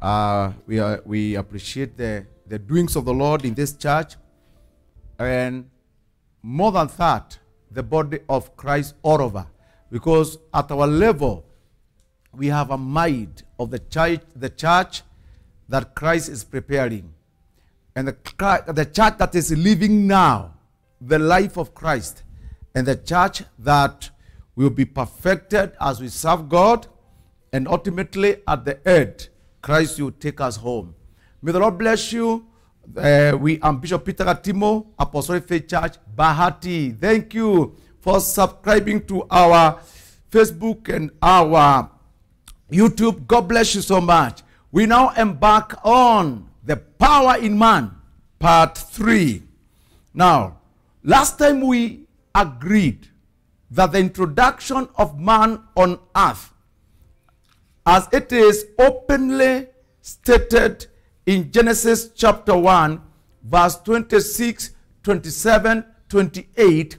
Uh, we, are, we appreciate the, the doings of the Lord in this church. And more than that, the body of Christ all over. Because at our level, we have a mind of the church, the church that Christ is preparing. And the, the church that is living now, the life of Christ. And the church that will be perfected as we serve God. And ultimately, at the end, Christ you take us home. May the Lord bless you. Uh, we am Bishop Peter Gatimu, Apostolic Faith Church, Bahati. Thank you for subscribing to our Facebook and our YouTube. God bless you so much. We now embark on the power in man, part three. Now, last time we agreed that the introduction of man on earth, as it is openly stated in Genesis chapter 1, verse 26, 27, 28,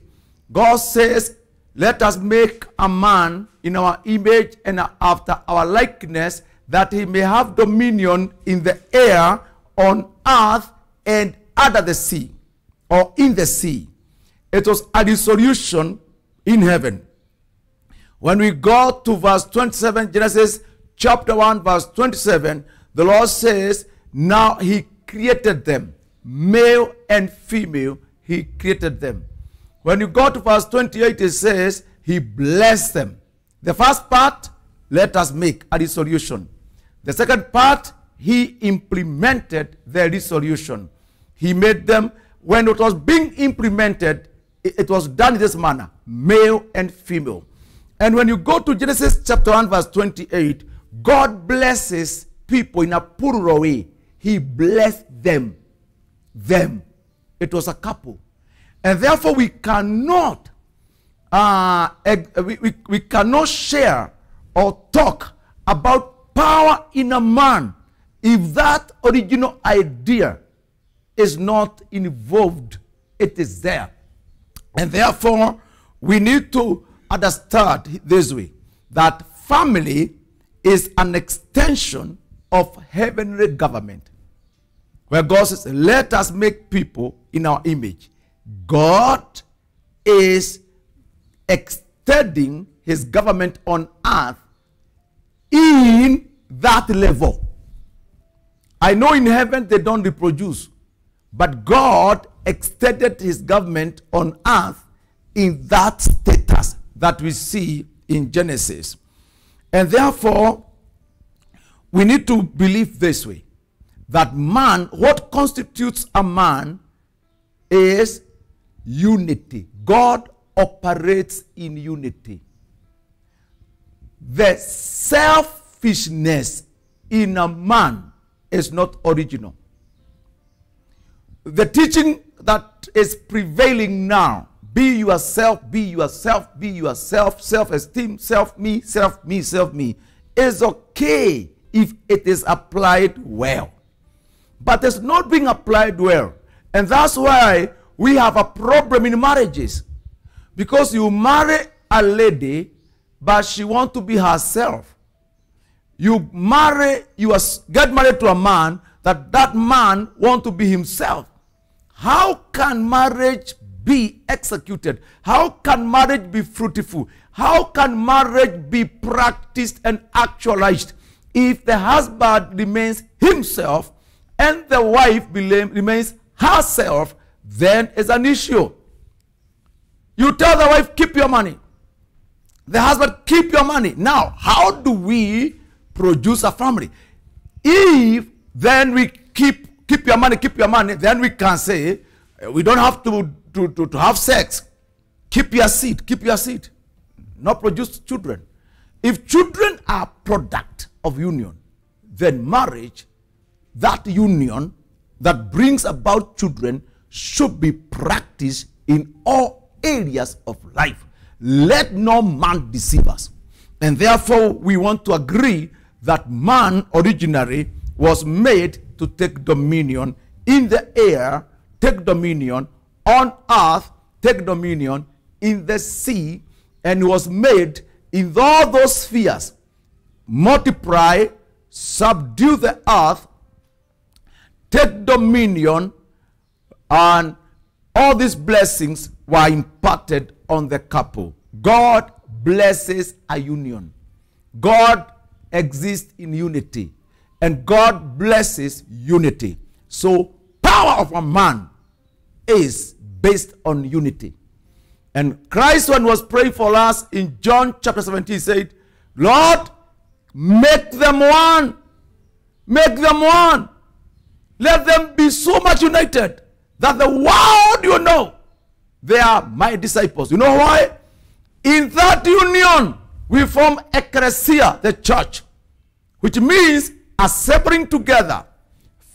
God says, Let us make a man in our image and after our likeness, that he may have dominion in the air, on earth, and under the sea, or in the sea. It was a dissolution in heaven. When we go to verse 27, Genesis chapter 1, verse 27, the Lord says, Now he created them, male and female, he created them. When you go to verse 28, it says, He blessed them. The first part, let us make a resolution. The second part, He implemented the resolution. He made them, when it was being implemented, it, was done in this manner male and female. And when you go to Genesis chapter 1, verse 28, God blesses people in a plural way. He blessed them. Them. It was a couple. And therefore, we cannot uh, we, we, we cannot share or talk about power in a man if that original idea is not involved. It is there. And therefore, we need to understand this way that family is an extension of heavenly government. Where God says, Let us make people in our image. God is extending his government on earth in that level. I know in heaven they don't reproduce, but God extended his government on earth in that status that we see in Genesis. And therefore, we need to believe this way that man, what constitutes a man is unity. God operates in unity. The selfishness in a man is not original. The teaching that is prevailing now be yourself, be yourself, be yourself, self esteem, self me, self me, self me is okay if it is applied well. But it's not being applied well. And that's why we have a problem in marriages. Because you marry a lady, but she wants to be herself. You marry, you get married to a man that that man want to be himself. How can marriage be executed? How can marriage be fruitful? How can marriage be practiced and actualized if the husband remains himself and the wife remains herself? Then it's an issue. You tell the wife, keep your money. The husband, keep your money. Now, how do we produce a family? If then we keep keep your money, keep your money, then we can say Uh, we don't have to to, to, to have sex. Keep your seed, keep your seed. Not produce children. If children are product of union, then marriage, that union that brings about children should be practiced in all areas of life. Let no man deceive us. And therefore, we want to agree that man originally was made to take dominion in the air, take dominion on earth, take dominion in the sea, and was made in all those spheres. Multiply, subdue the earth, take dominion, and all these blessings were imparted on the couple. God blesses a union. God exists in unity. And God blesses unity. So, power of a man is based on unity. And Christ, when was praying for us in John chapter 17, said, Lord, make them one. Make them one. Let them be so much united that the world you know they are my disciples. You know why? In that union, we form ecclesia, the church, which means assembling together,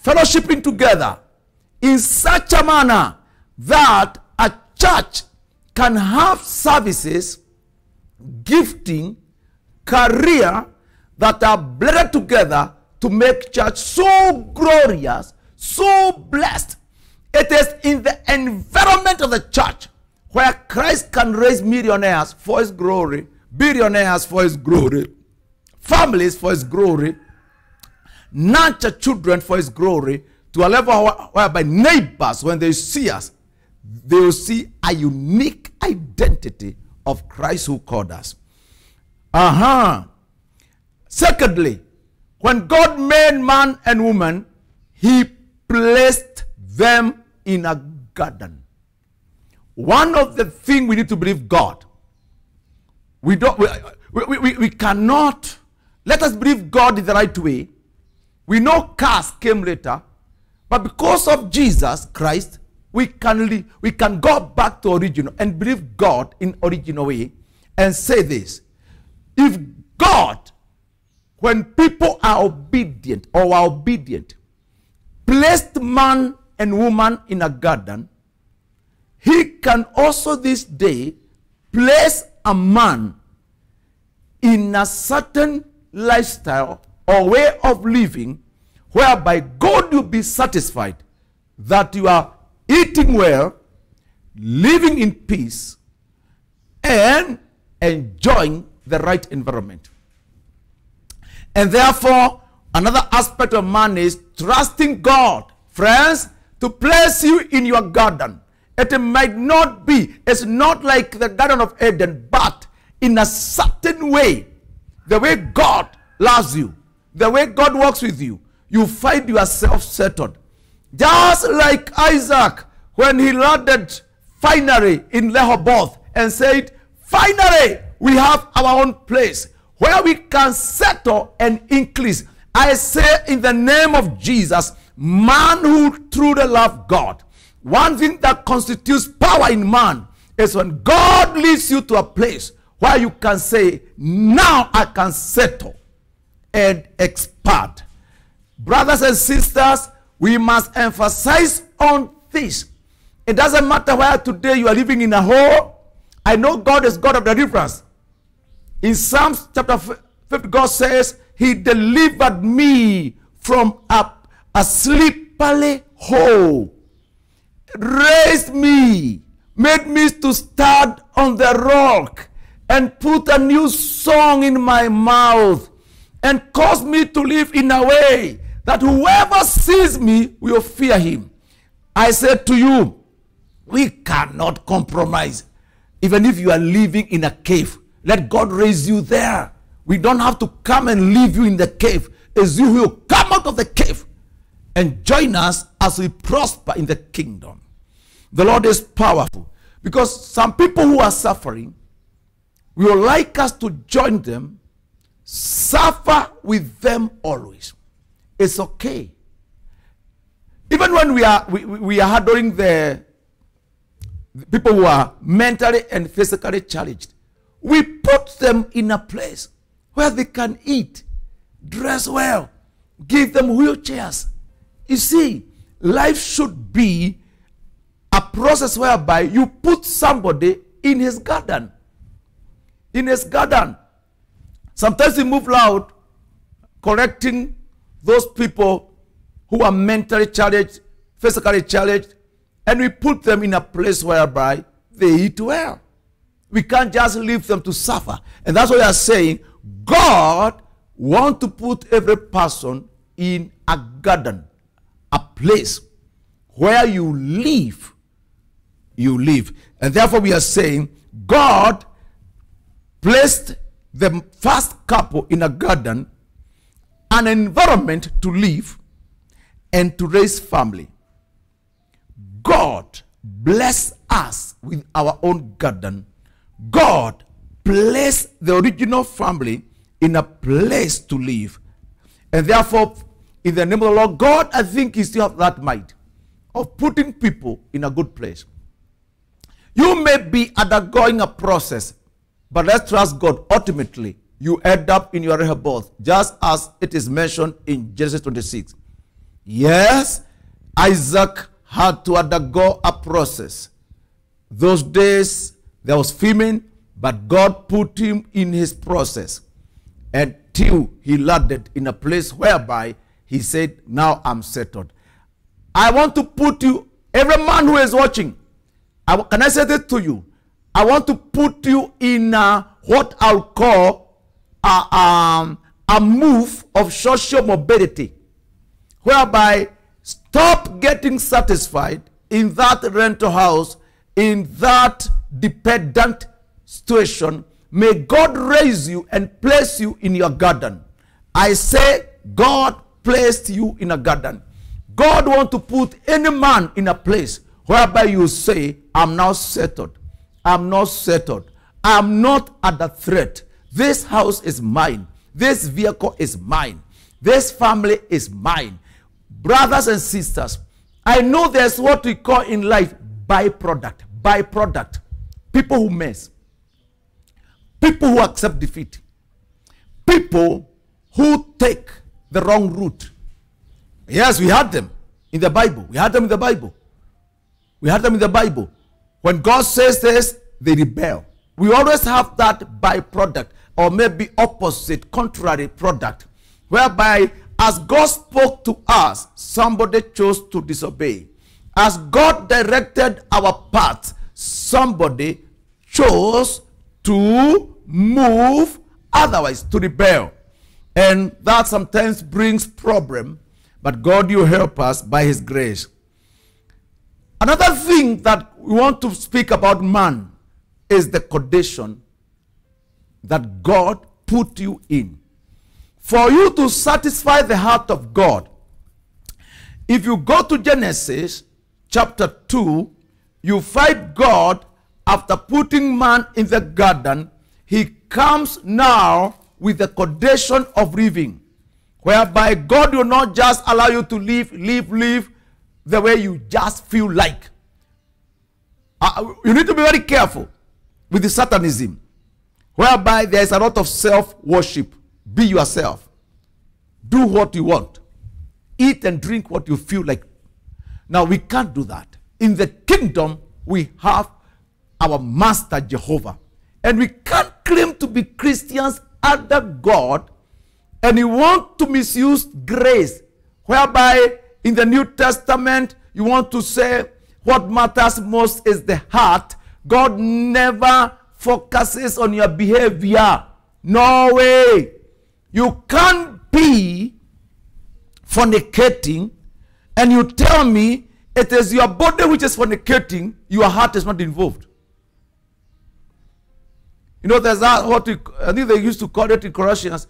fellowshipping together in such a manner that a church can have services, gifting, career that are blended together to make church so glorious, so blessed. It is in the environment of the church where Christ can raise millionaires for his glory, billionaires for his glory, families for his glory, nurture children for his glory to a level whereby neighbors, when they see us, they will see a unique identity of Christ who called us. Uh huh. Secondly, when God made man and woman, he placed them in a garden. One of the things we need to believe God. We don't we, we, we, we cannot let us believe God in the right way. We know cars came later, but because of Jesus Christ, we can we can go back to original and believe God in original way and say this. If God, when people are obedient or are obedient, placed man and woman in a garden, he can also this day place a man in a certain lifestyle or way of living whereby God will be satisfied that you are eating well, living in peace, and enjoying the right environment. And therefore, another aspect of man is trusting God. Friends, to place you in your garden. It might not be, it's not like the Garden of Eden, but in a certain way, the way God loves you, the way God works with you, you find yourself settled. Just like Isaac, when he landed finally in Rehoboth and said, Finally, we have our own place where we can settle and increase. I say, in the name of Jesus, man who truly love God, one thing that constitutes power in man is when God leads you to a place where you can say, Now I can settle and expand. Brothers and sisters, we must emphasize on this. It doesn't matter where today you are living in a hole. I know God is God of deliverance. In Psalms chapter 50, God says, He delivered me from a a slippery hole, raised me, made me to stand on the rock, and put a new song in my mouth, and caused me to live in a way that whoever sees me will fear him. I said to you, we cannot compromise. Even if you are living in a cave, let God raise you there. We don't have to come and leave you in the cave. As you will come out of the cave and join us as we prosper in the kingdom. The Lord is powerful because some people who are suffering we would like us to join them, suffer with them always. It's okay. Even when we are we, we are handling the people who are mentally and physically challenged, we put them in a place where they can eat, dress well, give them wheelchairs, you see, life should be a process whereby you put somebody in his garden. In his garden. Sometimes we move loud, correcting those people who are mentally challenged, physically challenged, and we put them in a place whereby they eat well. We can't just leave them to suffer. And that's why we are saying God want to put every person in a garden, a place where you live. You live. And therefore, we are saying God placed the first couple in a garden, an environment to live and to raise family. God bless us with our own garden. God place the original family in a place to live. And therefore, in the name of the Lord, God, I think, is still have that might of putting people in a good place. You may be undergoing a process, but let's trust God. Ultimately, you end up in your Rehoboth, just as it is mentioned in Genesis 26. Yes, Isaac had to undergo a process. Those days, there was famine, but God put him in his process until he landed in a place whereby he said, Now I'm settled. I want to put you, every man who is watching, I, can I say this to you? I want to put you in a, what I'll call a, um, a move of social mobility, whereby stop getting satisfied in that rental house, in that dependent situation. May God raise you and place you in your garden. I say, God placed you in a garden. God want to put any man in a place whereby you say, I'm now settled. I'm not settled. I'm not at under threat. This house is mine. This vehicle is mine. This family is mine. Brothers and sisters, I know there's what we call in life byproduct. Byproduct. People who mess. People who accept defeat. People who take the wrong route. Yes, we had them in the Bible. We had them in the Bible. We had them in the Bible. When God says this, they rebel. We always have that byproduct or maybe opposite, contrary product, whereby as God spoke to us, somebody chose to disobey. As God directed our path, somebody chose to move otherwise, to rebel. And that sometimes brings problem, but God will help us by his grace. Another thing that we want to speak about man is the condition that God put you in. For you to satisfy the heart of God, if you go to Genesis chapter 2, you find God after putting man in the garden, he comes now with the condition of living, whereby God will not just allow you to live, live, live the way you just feel like. Uh, you need to be very careful with the Satanism, whereby there is a lot of self worship. Be yourself, do what you want, eat and drink what you feel like. Now, we can't do that. In the kingdom, we have our Master Jehovah. And we can't claim to be Christians under God and you want to misuse grace, whereby in the New Testament you want to say what matters most is the heart. God never focuses on your behavior. No way. You can't be fornicating and you tell me it is your body which is fornicating, your heart is not involved. You know, there's that what we, I think they used to call it in Colossians.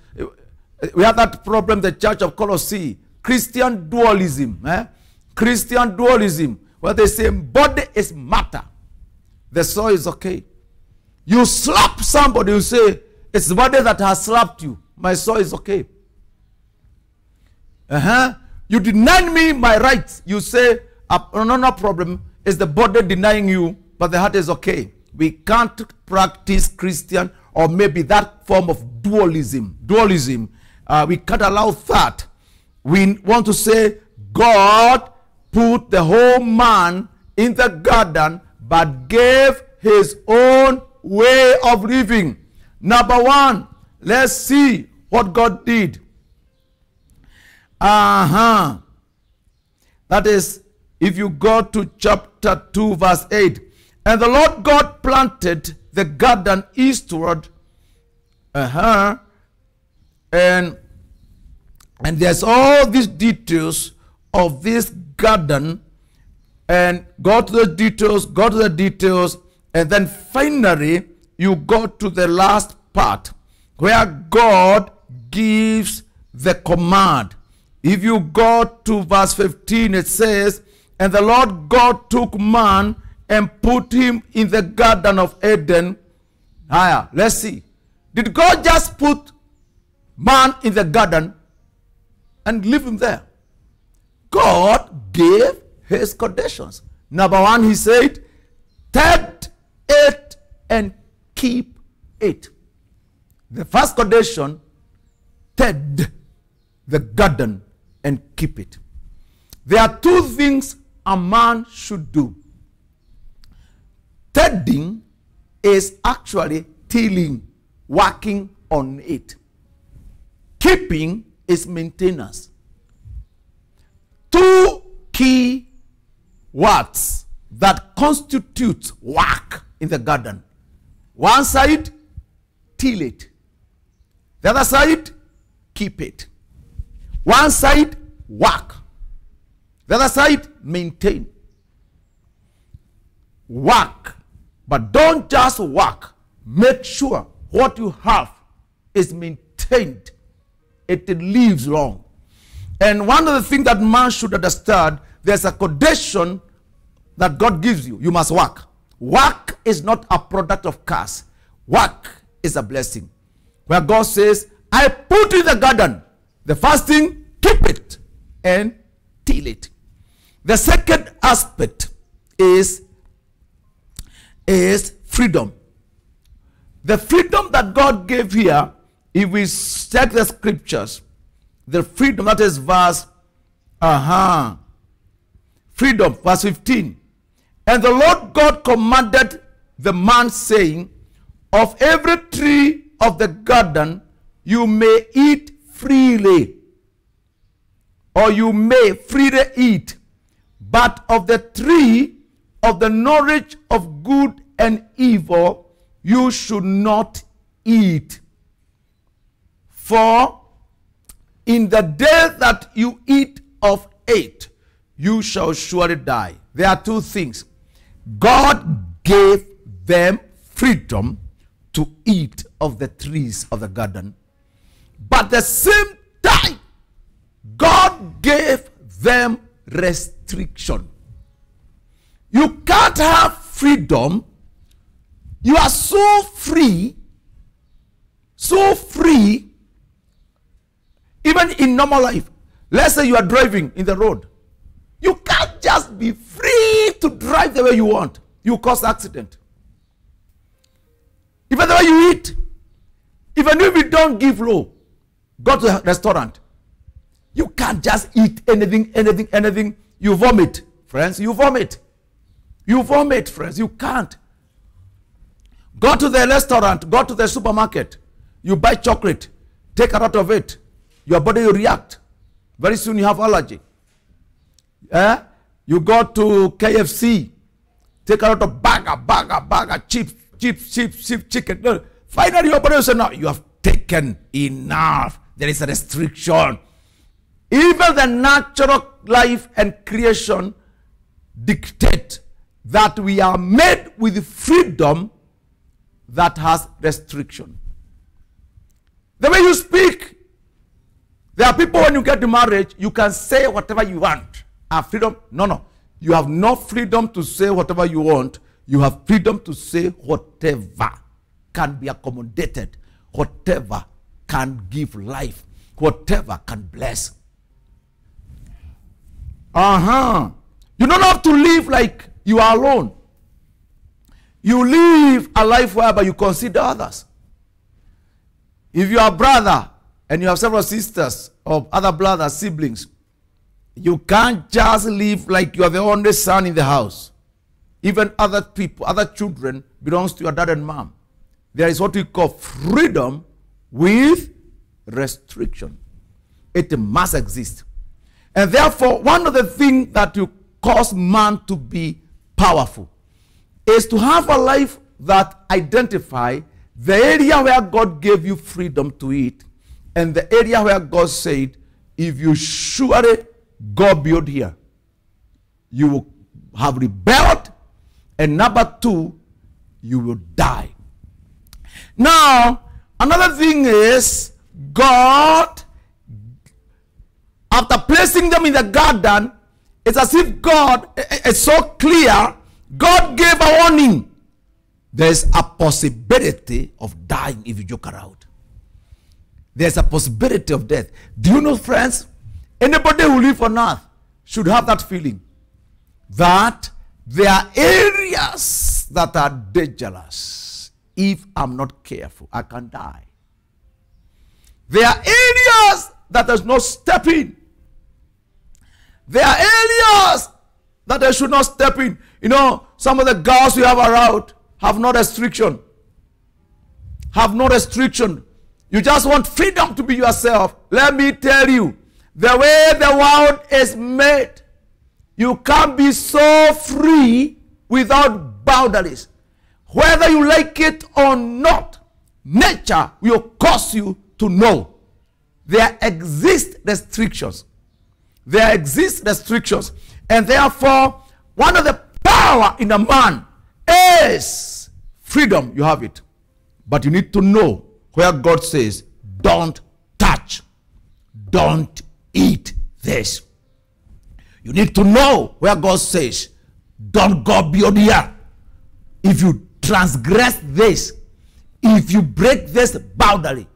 We have that problem, the church of Colossae, Christian dualism. Eh? Christian dualism, where they say body is matter, the soul is okay. You slap somebody, you say, it's the body that has slapped you. My soul is okay. Uh-huh. You deny me my rights. You say, uh, no, no problem. It's the body denying you, but the heart is okay we can't practice Christian or maybe that form of dualism. Dualism. Uh, we can't allow that. We want to say God put the whole man in the garden but gave his own way of living. Number one, let's see what God did. Uh huh. That is, if you go to chapter 2, verse 8, and the Lord God planted the garden eastward. Uh-huh. And and there's all these details of this garden and go to the details, go to the details, and then finally you go to the last part where God gives the command. If you go to verse 15, it says, And the Lord God took man and put him in the garden of Eden. Higher, let's see. Did God just put man in the garden and leave him there? God gave his conditions. Number one, he said, Tend it and keep it. The first condition, tend the garden and keep it. There are two things a man should do. Tending is actually tilling, working on it. Keeping is maintenance. Two key words that constitute work in the garden. One side, till it. The other side, keep it. One side, work. The other side, maintain. Work. But don't just work. Make sure what you have is maintained. It lives long. And one of the things that man should understand, there's a condition that God gives you. You must work. Work is not a product of curse. Work is a blessing. Where God says, I put in the garden. The first thing, keep it and till it. The second aspect is, is freedom. The freedom that God gave here, if we check the scriptures, the freedom, that is verse, uh-huh, freedom, verse 15. And the Lord God commanded the man, saying, Of every tree of the garden you may eat freely, or you may freely eat, but of the tree of the knowledge of good and evil you should not eat. For in the day that you eat of it, you shall surely die. There are two things. God gave them freedom to eat of the trees of the garden. But the same time, God gave them restriction. You can't have freedom. You are so free, so free, even in normal life. Let's say you are driving in the road. You can't just be free to drive the way you want. You cause accident. Even the way you eat, even if you don't give low, go to a restaurant. You can't just eat anything, anything, anything. You vomit, friends. You vomit. You vomit, friends. You can't. Go to the restaurant, go to the supermarket. You buy chocolate, take a lot of it. Your body will react. Very soon you have allergy. Eh? You go to KFC, take a lot of burger, burger, burger, chips, chips, chips, chips, chicken. Finally, your body will say, no, you have taken enough. There is a restriction. Even the natural life and creation dictate that we are made with freedom that has restriction. The way you speak, there are people when you get to marriage, you can say whatever you want. Have freedom? No, no. You have no freedom to say whatever you want. You have freedom to say whatever can be accommodated, whatever can give life, whatever can bless. Uh huh. You don't have to live like you are alone. You live a life whereby you consider others. If you are a brother and you have several sisters or other brothers, siblings, you can't just live like you are the only son in the house. Even other people, other children belongs to your dad and mom. There is what we call freedom with restriction. It must exist. And therefore, one of the things that you cause man to be powerful is to have a life that identify the area where God gave you freedom to eat and the area where God said, if you surely go beyond here, you will have rebelled, and number two, you will die. Now, another thing is, God, after placing them in the garden, it's as if God eh, eh, is so clear, God gave a warning. There's a possibility of dying if you joke around. There's a possibility of death. Do you know, friends? Anybody who live on earth should have that feeling that there are areas that are dangerous. If I'm not careful, I can die. There are areas that there's no step in. There are areas that I should not step in. You know, some of the girls we have around have no restriction. Have no restriction. You just want freedom to be yourself. Let me tell you, the way the world is made, you can't be so free without boundaries. Whether you like it or not, nature will cause you to know there exist restrictions. There exist restrictions. And therefore, one of the power in a man is freedom. You have it. But you need to know where God says, don't touch, don't eat this. You need to know where God says, don't go beyond here. If you transgress this, if you break this boundary,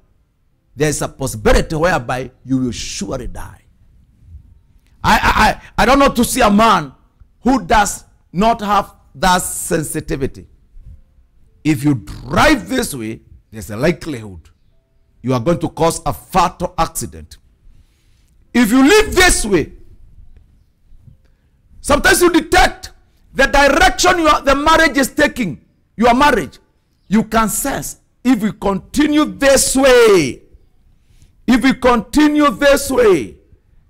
there's a possibility whereby you will surely die. I, I, I don't know to see a man who does not have that sensitivity. If you drive this way, there's a likelihood you are going to cause a fatal accident. If you live this way, sometimes you detect the direction your, the marriage is taking, your marriage. You can sense if we continue this way, if we continue this way,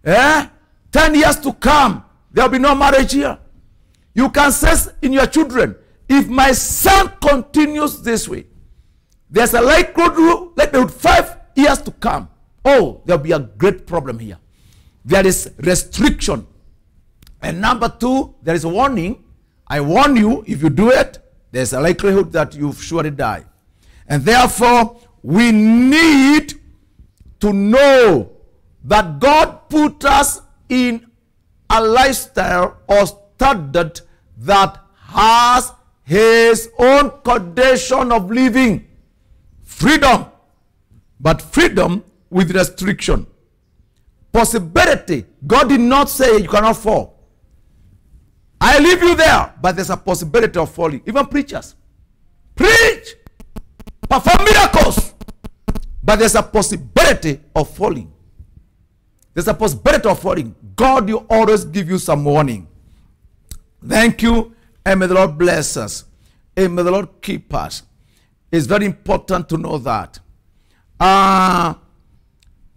eh, 10 years to come, there'll be no marriage here. You can sense in your children, if my son continues this way, there's a likelihood, likelihood five years to come. Oh, there'll be a great problem here. There is restriction. And number two, there is a warning. I warn you, if you do it, there's a likelihood that you surely die. And therefore, we need to know that God put us in a lifestyle or standard that has his own condition of living. Freedom, but freedom with restriction. Possibility. God did not say you cannot fall. I leave you there, but there's a possibility of falling. Even preachers. Preach. Perform miracles. But there's a possibility of falling. There's a possibility of falling. God will always give you some warning. Thank you. And may the Lord bless us. And may the Lord keep us. It's very important to know that. Uh,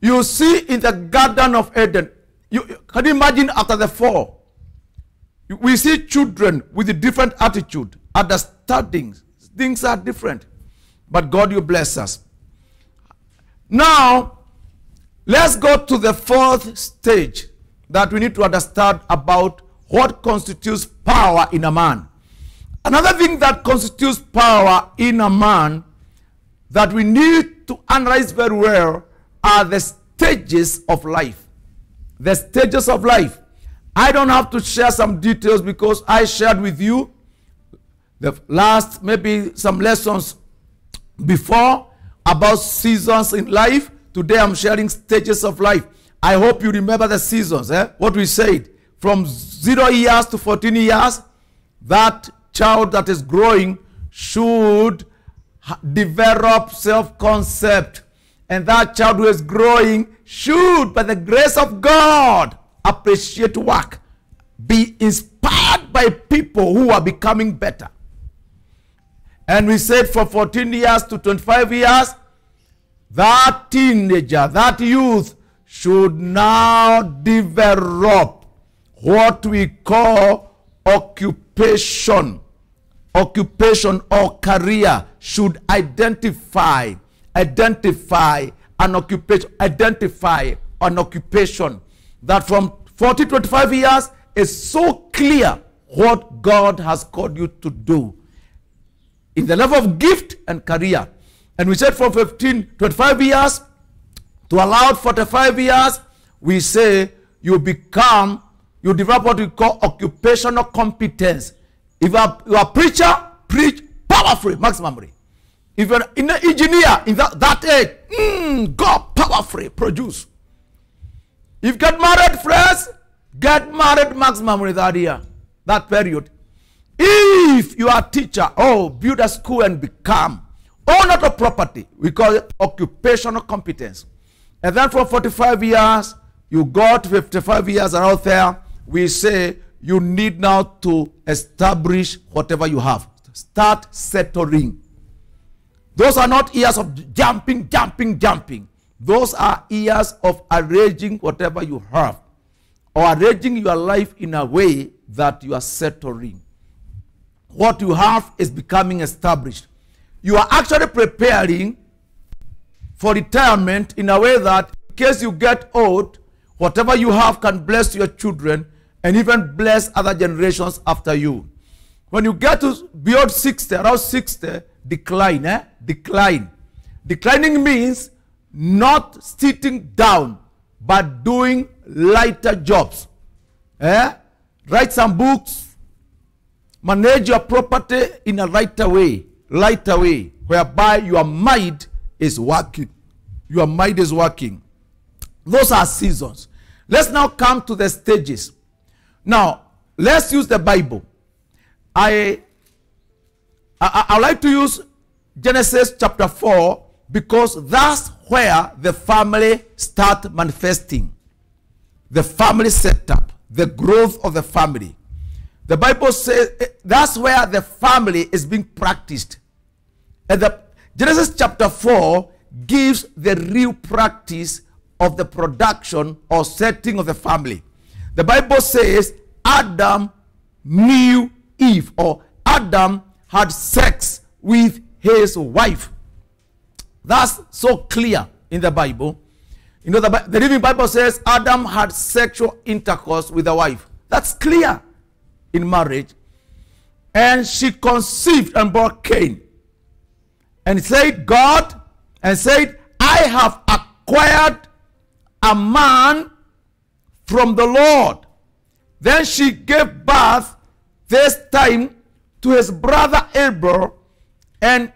you see in the Garden of Eden, you, can you imagine after the fall? We see children with a different attitude, understanding. Things are different. But God, you bless us. Now, let's go to the fourth stage that we need to understand about what constitutes power in a man. Another thing that constitutes power in a man that we need to analyze very well are the stages of life. The stages of life. I don't have to share some details because I shared with you the last maybe some lessons before about seasons in life. Today I'm sharing stages of life. I hope you remember the seasons, eh? what we said. From zero years to 14 years, that child that is growing should develop self-concept. And that child who is growing should, by the grace of God, appreciate work. Be inspired by people who are becoming better. And we said from 14 years to 25 years, that teenager, that youth should now develop what we call occupation. Occupation or career should identify, identify an occupation, identify an occupation that from 40 25 years is so clear what God has called you to do in the level of gift and career. And we said from 15, 25 years to allowed 45 years, we say you become, you develop what we call occupational competence. If you are, you are a preacher, preach powerfully, maximally. If you're an engineer in that, that age, mm, God powerfully produce. If you get married, friends, get married maximum with that year, that period. If you are a teacher, oh, build a school and become owner of property. We call it occupational competence. And then for 45 years, you got 55 years out there, we say you need now to establish whatever you have. Start settling. Those are not years of jumping, jumping, jumping. Those are years of arranging whatever you have or arranging your life in a way that you are settling. What you have is becoming established. You are actually preparing for retirement in a way that in case you get old, whatever you have can bless your children and even bless other generations after you. When you get to beyond 60, around 60, decline, eh? Decline. Declining means not sitting down, but doing lighter jobs. Eh? Write some books, manage your property in a lighter way, lighter way, whereby your mind is working. Your mind is working. Those are seasons. Let's now come to the stages. Now, let's use the Bible. I, I, I like to use Genesis chapter 4 because that's where the family start manifesting. The family setup, the growth of the family. The Bible says eh, that's where the family is being practiced. And the Genesis chapter 4 gives the real practice of the production or setting of the family. The Bible says Adam knew Eve, or Adam had sex with his wife. That's so clear in the Bible. You know, the, the Living Bible says Adam had sexual intercourse with a wife. That's clear in marriage. And she conceived and bore Cain. And said, God, and said, I have acquired a man from the Lord. Then she gave birth this time to his brother Abel. And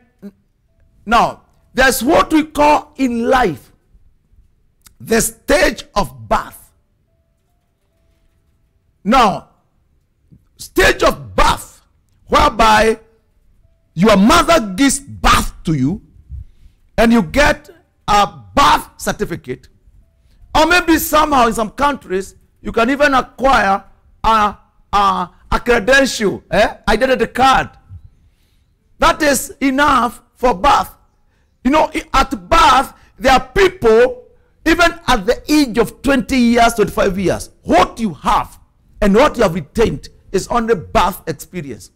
now, there's what we call in life the stage of birth. Now, stage of birth, whereby your mother gives birth to you and you get a birth certificate, or maybe somehow in some countries you can even acquire a, a, a credential, eh? identity card. That is enough for birth. You know, at birth, there are people, even at the age of 20 years, 25 years, what you have and what you have retained is only birth experience.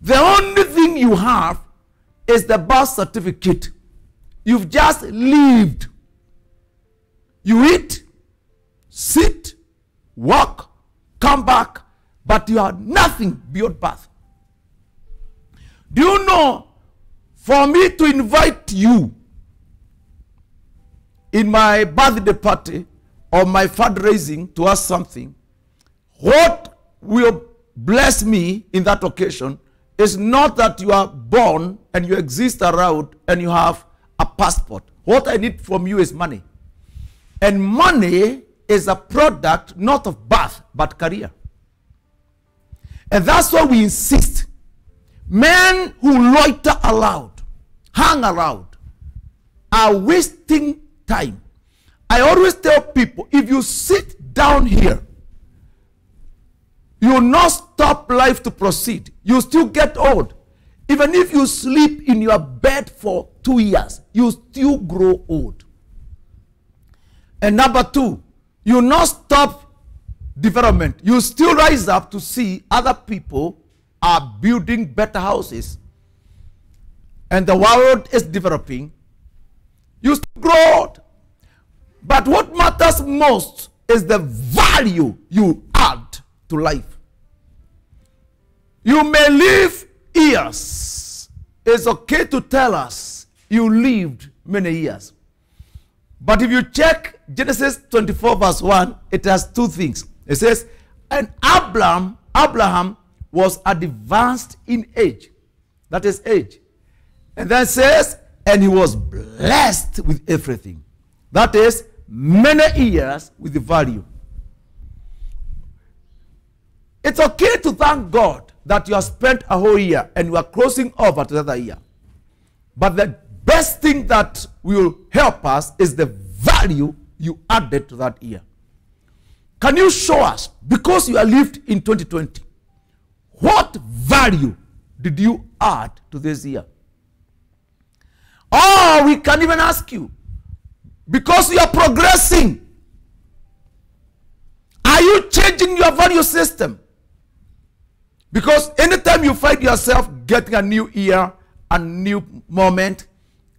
The only thing you have is the birth certificate. You've just lived. You eat, sit, walk, come back, but you are nothing beyond birth. Do you know for me to invite you in my birthday party or my fundraising to ask something, what will bless me in that occasion is not that you are born and you exist around and you have a passport. What I need from you is money. And money is a product not of birth but career. And that's why we insist. Men who loiter around, hang around, are wasting time. I always tell people if you sit down here, you will not stop life to proceed. You still get old. Even if you sleep in your bed for two years, you still grow old. And number two, you will not stop development. You still rise up to see other people are building better houses. And the world is developing. You still grow. But what matters most is the value you add to life. You may live years. It's okay to tell us you lived many years. But if you check Genesis 24, verse 1, it has two things. It says, And Abraham, Abraham was advanced in age. That is age. And then says, and he was blessed with everything. That is, many years with the value. It's okay to thank God that you have spent a whole year and you are crossing over to the other year. But the best thing that will help us is the value you added to that year. Can you show us, because you are lived in 2020, what value did you add to this year? Or we can even ask you, because you are progressing, are you changing your value system? Because anytime you find yourself getting a new year, a new moment,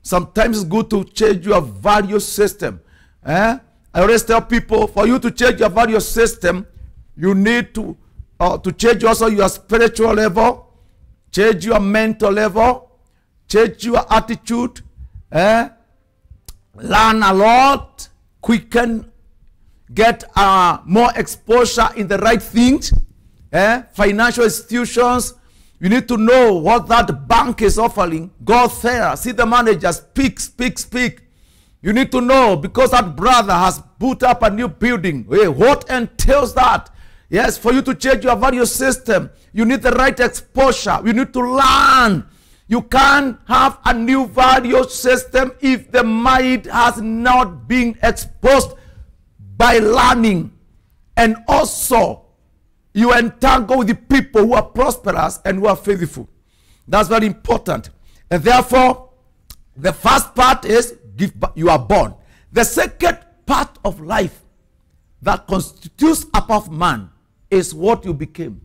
sometimes it's good to change your value system. Eh? I always tell people for you to change your value system, you need to uh, to change also your spiritual level, change your mental level, change your attitude, eh? learn a lot, quicken, get uh, more exposure in the right things, eh? financial institutions. You need to know what that bank is offering. Go there, see the manager, speak, speak, speak. You need to know because that brother has put up a new building. Hey, what entails that? Yes, for you to change your value system, you need the right exposure. You need to learn. You can't have a new value system if the mind has not been exposed by learning. And also, you entangle with the people who are prosperous and who are faithful. That's very important. And therefore, the first part is give, you are born. The second part of life that constitutes a part of man is what you became.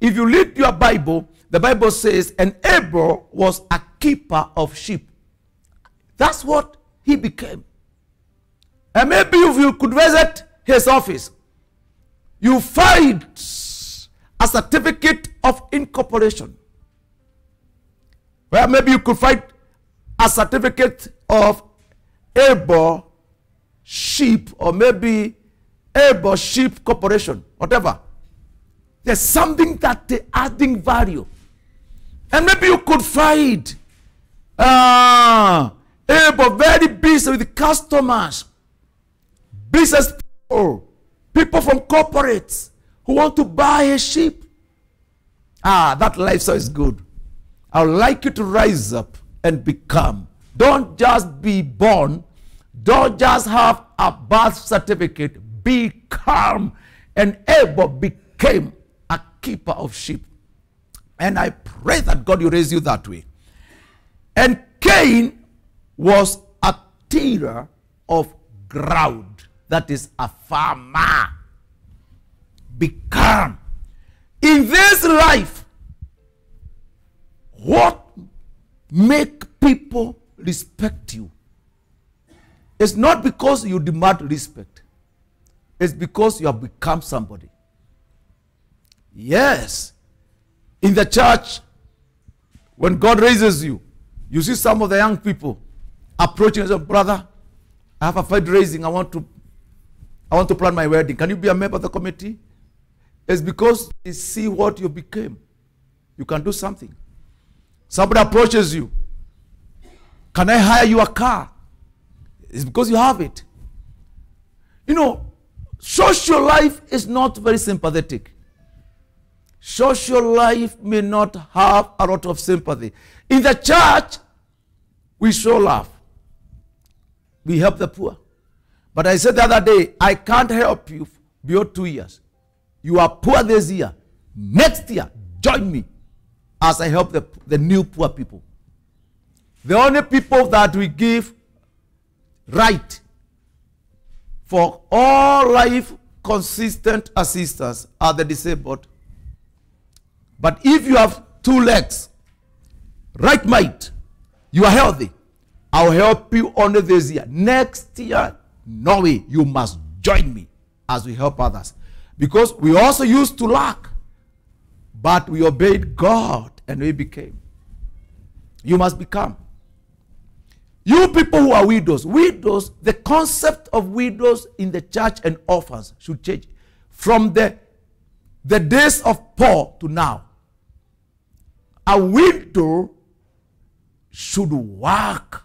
If you read your Bible, the Bible says, and Abel was a keeper of sheep. That's what he became. And maybe if you could visit his office, you find a certificate of incorporation. Well, maybe you could find a certificate of Abel Sheep, or maybe Abel Sheep Corporation, whatever. There's something that they adding value. And maybe you could find uh, Abel very busy with customers, business people, people from corporates who want to buy a sheep. Ah, that lifestyle is good. I would like you to rise up and become. Don't just be born. Don't just have a birth certificate. Be calm. And Abel became a keeper of sheep. And I pray that God will raise you that way. And Cain was a tiller of ground. That is a farmer. Become. In this life, what make people respect you it's not because you demand respect. It's because you have become somebody. Yes. In the church when god raises you you see some of the young people approaching and say brother i have a fundraising i want to i want to plan my wedding. Can you be a member of the committee? It's because they see what you became. You can do something. Somebody approaches you. Can I hire you a car? It's because you have it. You know, social life is not very sympathetic. Social life may not have a lot of sympathy. In the church, we show love. We help the poor. But I said the other day, I can't help you beyond two years. You are poor this year. Next year, join me as I help the, the new poor people. The only people that we give right for all life consistent assistance are the disabled. But if you have two legs, right might, you are healthy, I'll help you only this year. Next year, no way. You must join me as we help others. Because we also used to lack, but we obeyed God and we became. You must become. You people who are widows, widows, the concept of widows in the church and orphans should change from the, the days of Paul to now. A widow should work,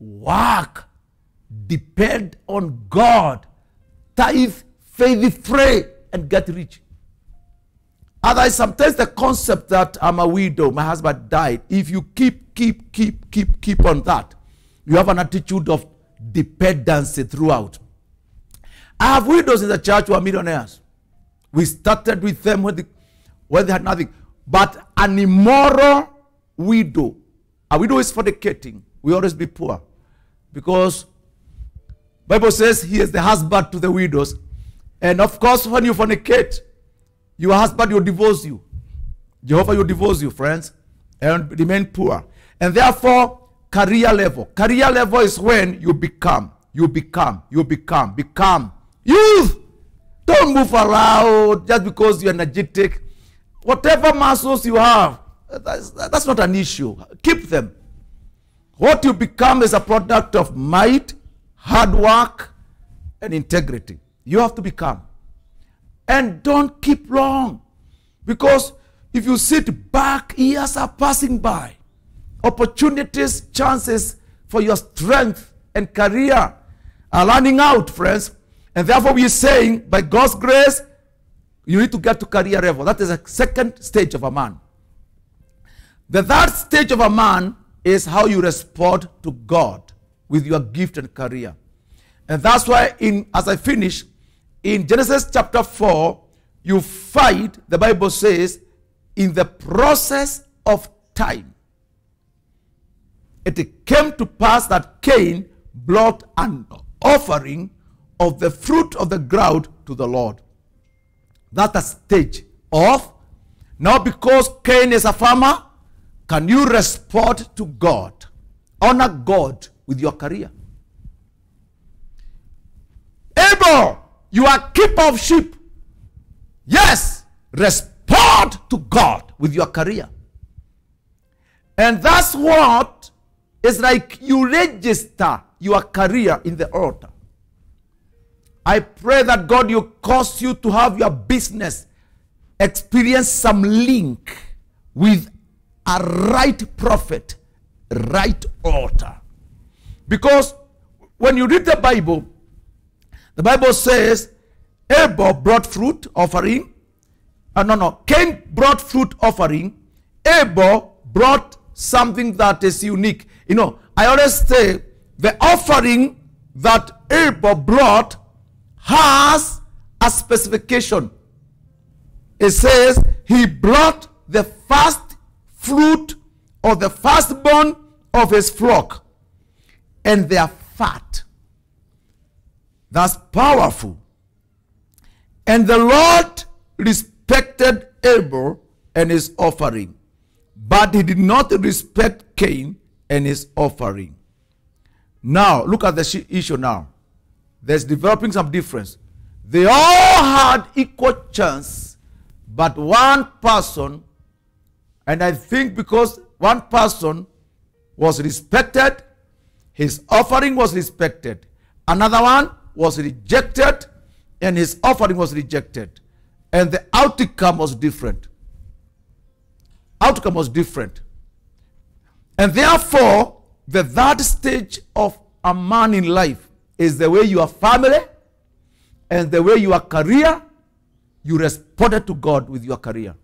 work, depend on God, tithe, faith, pray, and get rich. Otherwise, sometimes the concept that I'm a widow, my husband died, if you keep, keep, keep, keep, keep on that, you have an attitude of dependency throughout. I have widows in the church who are millionaires. We started with them when they, when they had nothing. But an immoral widow, a widow is fornicating, We always be poor. Because Bible says he is the husband to the widows. And of course, when you fornicate, your husband will divorce you. Jehovah will divorce you, friends, and remain poor. And therefore, career level. Career level is when you become, you become, you become, become. Youth! Don't move around just because you're energetic. Whatever muscles you have, that's, that's not an issue. Keep them. What you become is a product of might, hard work, and integrity. You have to become. And don't keep long. Because if you sit back, years are passing by. Opportunities, chances for your strength and career are running out, friends. And therefore, we are saying, by God's grace, you need to get to career level. That is a second stage of a man. The third stage of a man is how you respond to God with your gift and career. And that's why, in as I finish, in Genesis chapter 4, you find, the Bible says, in the process of time, it came to pass that Cain brought an offering of the fruit of the ground to the Lord. That's a stage of, now because Cain is a farmer, can you respond to God? Honor God with your career. Abel, you are keeper of sheep. Yes, respond to God with your career. And that's what is like you register your career in the altar. I pray that God will cause you to have your business experience some link with a right prophet, right altar. Because when you read the Bible, the Bible says Abel brought fruit offering. Uh, no, no. Cain brought fruit offering. Abel brought something that is unique. You know, I always say the offering that Abel brought has a specification. It says he brought the first fruit or the firstborn of his flock and their fat. That's powerful. And the Lord respected Abel and his offering, but he did not respect Cain and his offering. Now, look at the issue now. There's developing some difference. They all had equal chance, but one person, and I think because one person was respected, his offering was respected. Another one was rejected, and his offering was rejected. And the outcome was different. Outcome was different. And therefore, the third stage of a man in life is the way your family and the way your career, you responded to God with your career.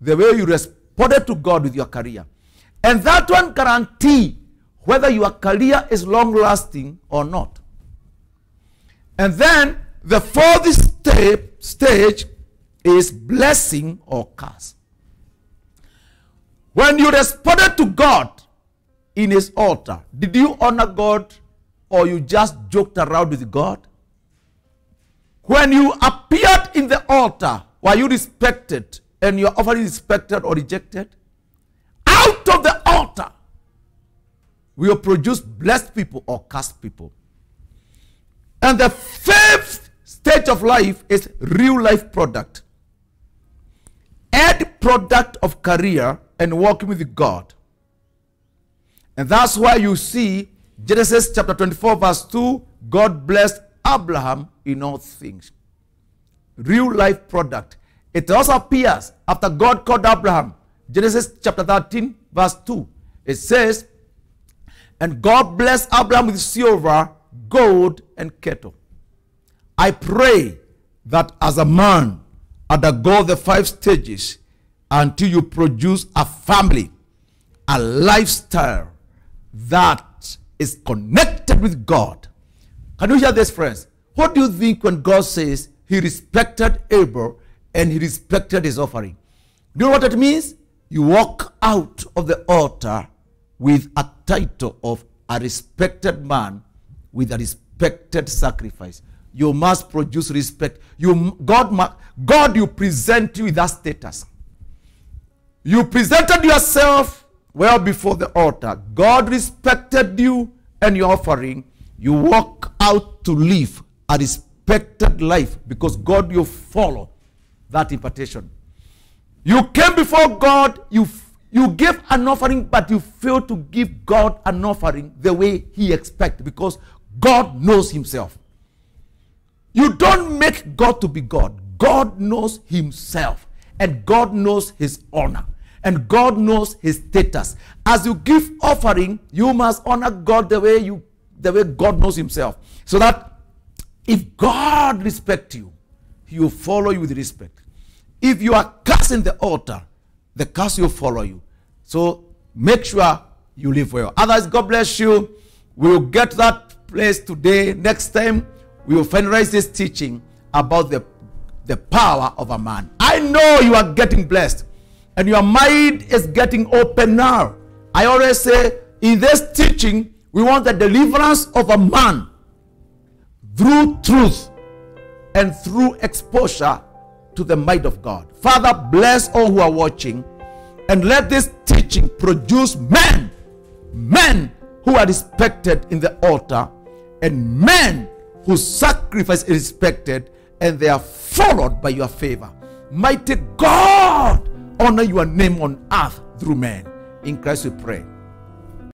The way you responded to God with your career. And that one guarantee whether your career is long lasting or not. And then the fourth step, stage is blessing or curse. When you responded to God in his altar, did you honor God or you just joked around with God? When you appeared in the altar, were you respected and your offering respected or rejected? Out of the altar, will produce blessed people or cursed people. And the fifth stage of life is real life product. Add product of career and working with God. And that's why you see Genesis chapter 24, verse 2 God blessed Abraham in all things. Real life product. It also appears after God called Abraham. Genesis chapter 13, verse 2. It says, And God blessed Abraham with silver, gold, and cattle. I pray that as a man, undergo the five stages until you produce a family, a lifestyle that is connected with God. Can you hear this, friends? What do you think when God says he respected Abel and he respected his offering? Do you know what it means? You walk out of the altar with a title of a respected man with a respected sacrifice. You must produce respect. You God, God, you present you with that status. You presented yourself well before the altar. God respected you and your offering. You walk out to live a respected life because God you follow that impartation. You came before God, you you gave an offering, but you failed to give God an offering the way He expects because God knows Himself. You don't make God to be God. God knows Himself, and God knows His honor, and God knows His status. As you give offering, you must honor God the way you the way God knows Himself, so that if God respect you, He will follow you with respect. If you are cursing the altar, the curse will follow you. So make sure you live well. Otherwise, God bless you. We'll get that place today. Next time, we will finalize this teaching about the, the power of a man. I know you are getting blessed and your mind is getting open now. I always say in this teaching, we want the deliverance of a man through truth and through exposure to the might of God. Father, bless all who are watching and let this teaching produce men, men who are respected in the altar and men whose sacrifice is respected and they are followed by your favor. Mighty God, honor your name on earth through men. In Christ we pray.